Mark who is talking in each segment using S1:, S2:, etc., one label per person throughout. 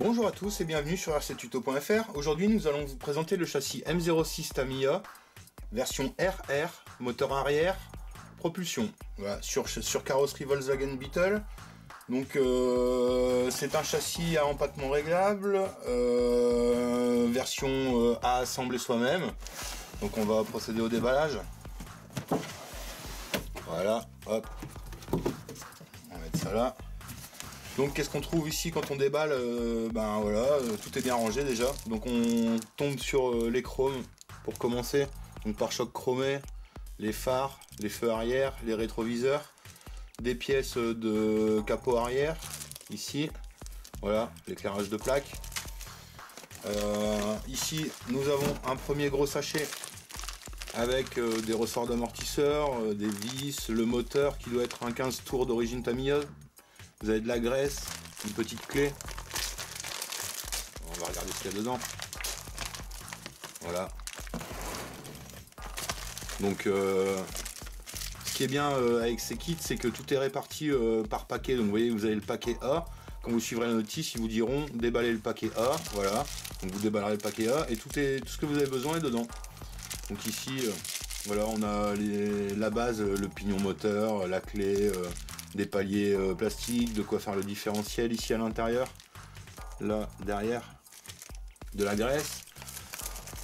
S1: Bonjour à tous et bienvenue sur rctuto.fr. Aujourd'hui nous allons vous présenter le châssis M06 Tamiya, version RR, moteur arrière, propulsion, sur carrosserie Volkswagen Beetle. Donc euh, c'est un châssis à empattement réglable, euh, version euh, à assembler soi-même. Donc on va procéder au déballage. Voilà, hop. On va mettre ça là. Donc qu'est-ce qu'on trouve ici quand on déballe Ben voilà, tout est bien rangé déjà. Donc on tombe sur les chromes pour commencer. Donc par choc chromé, les phares, les feux arrière, les rétroviseurs des pièces de capot arrière ici voilà l'éclairage de plaque euh, ici nous avons un premier gros sachet avec euh, des ressorts d'amortisseur euh, des vis le moteur qui doit être un 15 tours d'origine Tamiya vous avez de la graisse une petite clé on va regarder ce qu'il y a dedans voilà donc qui est bien euh, avec ces kits, c'est que tout est réparti euh, par paquet. Donc vous voyez, vous avez le paquet A. Quand vous suivrez la notice, ils vous diront déballer le paquet A. Voilà. Donc vous déballerez le paquet A et tout ce que vous avez besoin est dedans. Donc ici, euh, voilà, on a la base, le pignon moteur, la clé, des paliers plastiques, de quoi faire le différentiel ici à l'intérieur. Là derrière, de la graisse.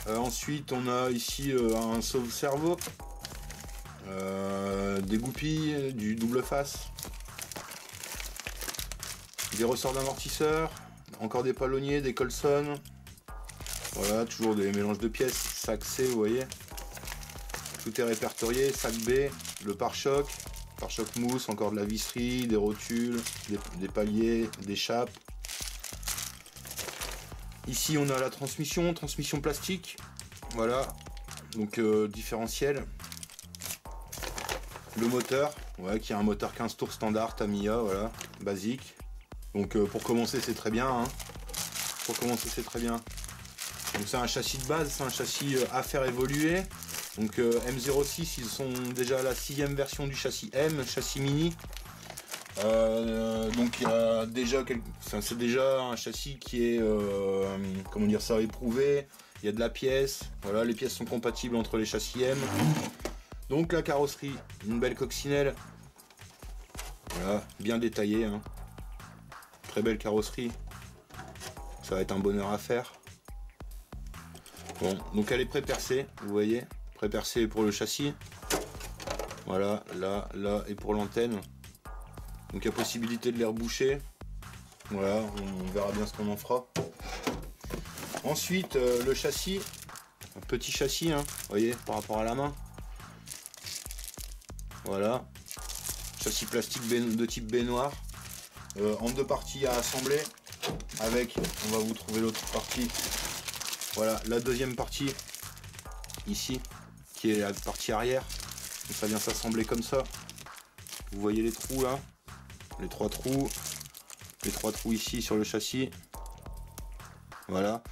S1: ensuite, on a ici un sauve-cerveau euh, des goupilles, du double face, des ressorts d'amortisseurs, encore des palonniers, des colsons. Voilà, toujours des mélanges de pièces, sac C, vous voyez. Tout est répertorié, sac B, le pare-choc, pare-choc mousse, encore de la visserie, des rotules, des, paliers, des chapes. Ici on a la transmission, transmission plastique, voilà, donc euh, différentiel, le moteur, ouais, qui est un moteur 15 tours standard Tamiya, voilà, basique. Donc euh, pour commencer c'est très bien. Hein. Pour commencer c'est très bien. Donc c'est un châssis de base, c'est un châssis euh, à faire évoluer. Donc euh, M06, ils sont déjà la sixième version du châssis M, châssis mini. donc il y a déjà c'est déjà un châssis qui est comment dire ça éprouvé. Il y a de la pièce. Voilà, les pièces sont compatibles entre les châssis M. Donc la carrosserie, une belle coccinelle. Voilà, bien détaillée. Hein. Très belle carrosserie. Ça va être un bonheur à faire. Bon, donc elle est pré-percée, vous voyez. Pré-percée pour le châssis. Voilà, là, là, et pour l'antenne. Donc il y a possibilité de les reboucher. Voilà, on verra bien ce qu'on en fera. Ensuite, euh, le châssis. Un petit châssis, hein, voyez, par rapport à la main. Voilà. Châssis plastique de type baignoire. Euh, en deux parties à assembler. Avec, on va vous trouver l'autre partie. Voilà, la deuxième partie. Ici. La partie arrière. ça vient s'assembler comme ça. Vous voyez les trous là? Les trois trous. Les trois trous ici sur le châssis. Voilà.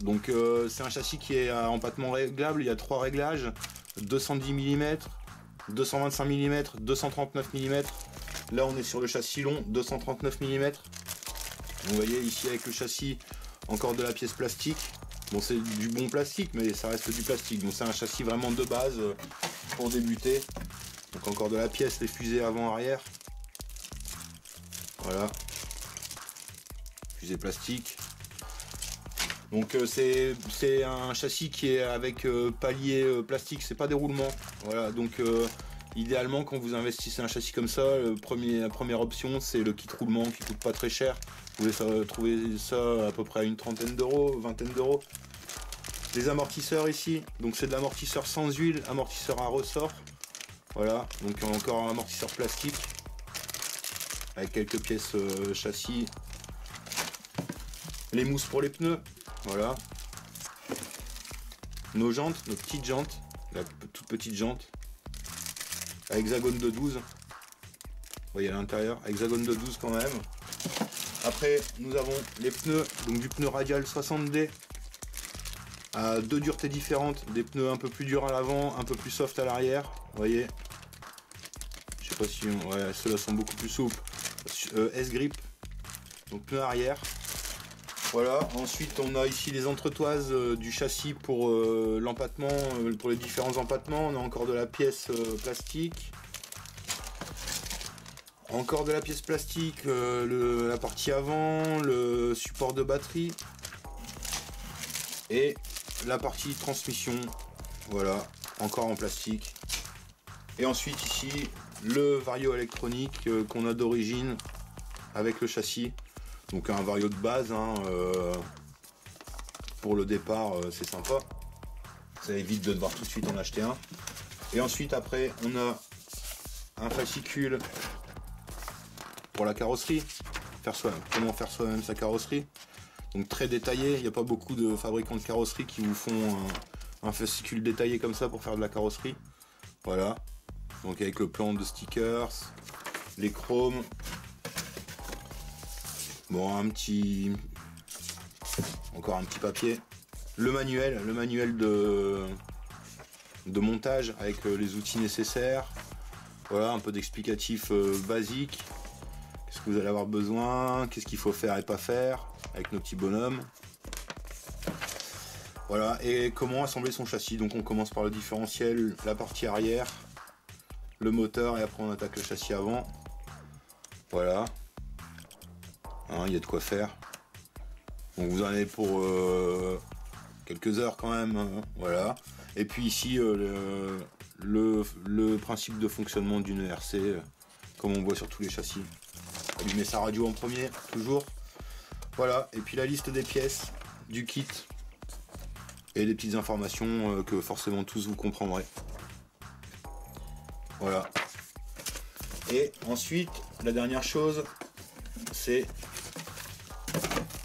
S1: Donc euh, c'est un châssis qui est à empattement réglable. Il y a trois réglages. 210 mm, 225 mm, 239 mm. Là, on est sur le châssis long, 239 mm. Vous voyez ici avec le châssis, encore de la pièce plastique. Bon, c'est du bon plastique, mais ça reste du plastique. Donc, c'est un châssis vraiment de base euh, pour débuter. Donc, encore de la pièce, les fusées avant-arrière. Voilà. Fusée plastique. Donc euh, c'est un châssis qui est avec euh, palier plastique, c'est pas des roulements. Voilà, donc idéalement quand vous investissez un châssis comme ça, la première option c'est le kit roulement qui coûte pas très cher. Vous pouvez trouver ça à peu près à une trentaine d'euros, vingtaine d'euros. Amortisseurs ici, donc c'est de l'amortisseur sans huile, amortisseur à ressort. Voilà, donc encore un amortisseur plastique avec quelques pièces châssis. Les mousses pour les pneus, voilà. Nos jantes, nos petites jantes, la toute petite jante, à hexagone de 12. Vous voyez à l'intérieur, hexagone de 12 quand même. Après, nous avons les pneus, donc du pneu radial 60D deux duretés différentes, des pneus un peu plus durs à l'avant, un peu plus soft à l'arrière. Vous voyez, je sais pas si, ouais, ceux-là sont beaucoup plus souples. Euh, S-grip, donc pneu arrière. Voilà, ensuite on a ici les entretoises euh, du châssis pour euh, l'empattement, pour les différents empattements. On a encore de la pièce plastique. Encore de la pièce plastique, la partie avant, le support de batterie. Et la partie transmission, voilà, encore en plastique. Et ensuite ici, le vario électronique qu'on a d'origine avec le châssis. Donc un vario de base, hein, euh, pour le départ euh, c'est sympa. Ça évite de devoir tout de suite en acheter un. Et ensuite après on a un fascicule pour la carrosserie. Faire soi comment faire soi-même sa carrosserie? Donc très détaillé, il n'y a pas beaucoup de fabricants de carrosserie qui vous font un, fascicule détaillé comme ça pour faire de la carrosserie. Voilà. Donc avec le plan de stickers, les chromes, Bon, un petit... Encore un petit papier. Le manuel, le manuel de, montage avec euh, les outils nécessaires. Voilà, un peu d'explicatif euh, basique. Que vous allez avoir besoin? Qu'est-ce qu'il faut faire et pas faire avec nos petits bonhommes? Voilà, et comment assembler son châssis? Donc on commence par le différentiel, la partie arrière, le moteur et après on attaque le châssis avant. Voilà, Hein, il y a de quoi faire. Donc vous en avez pour euh, quelques heures quand même. Hein, voilà. Et puis ici, euh, le, principe de fonctionnement d'une ERC, euh, comme on voit sur tous les châssis. Allumer sa radio en premier, toujours. Voilà. Et puis la liste des pièces, du kit. Et des petites informations que forcément tous vous comprendrez. Voilà. Et ensuite, la dernière chose, c'est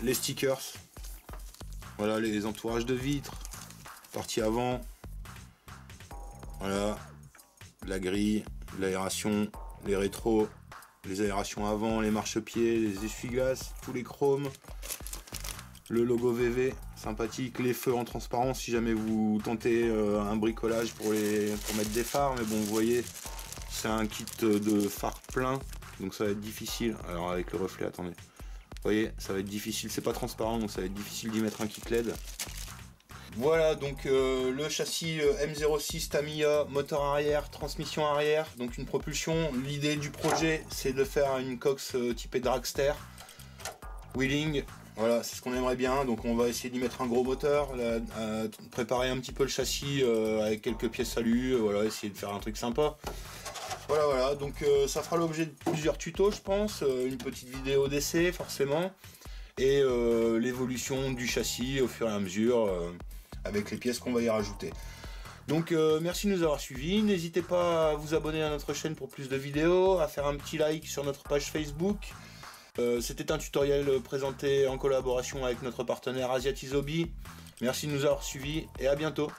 S1: les stickers. Voilà les entourages de vitres. Partie avant. Voilà. La grille, l'aération, les rétros, les aérations avant, les marchepieds, les essuie-glaces, tous les chromes. Le logo VV, sympathique, les feux en transparence si jamais vous tentez euh, un bricolage pour, pour mettre des phares. Mais bon, vous voyez, c'est un kit de phares plein, donc ça va être difficile. Alors avec le reflet, attendez. Vous voyez, ça va être difficile, c'est pas transparent, donc ça va être difficile d'y mettre un kit LED. Voilà, donc euh, le châssis euh, M06 Tamiya, moteur arrière, transmission arrière, donc une propulsion. L'idée du projet, c'est de faire une cox euh, typée dragster, wheeling. Voilà, c'est ce qu'on aimerait bien. Donc on va essayer d'y mettre un gros moteur, préparer un petit peu le châssis avec quelques pièces salut, voilà, essayer de faire un truc sympa. Voilà, voilà, donc ça fera l'objet de plusieurs tutos, je pense, une petite vidéo d'essai, forcément, et l'évolution du châssis au fur et à mesure, avec les pièces qu'on va y rajouter. Donc merci de nous avoir suivis, n'hésitez pas à vous abonner à notre chaîne pour plus de vidéos, à faire un petit like sur notre page Facebook. C'était un tutoriel présenté en collaboration avec notre partenaire Asiatizobi. Merci de nous avoir suivis et à bientôt.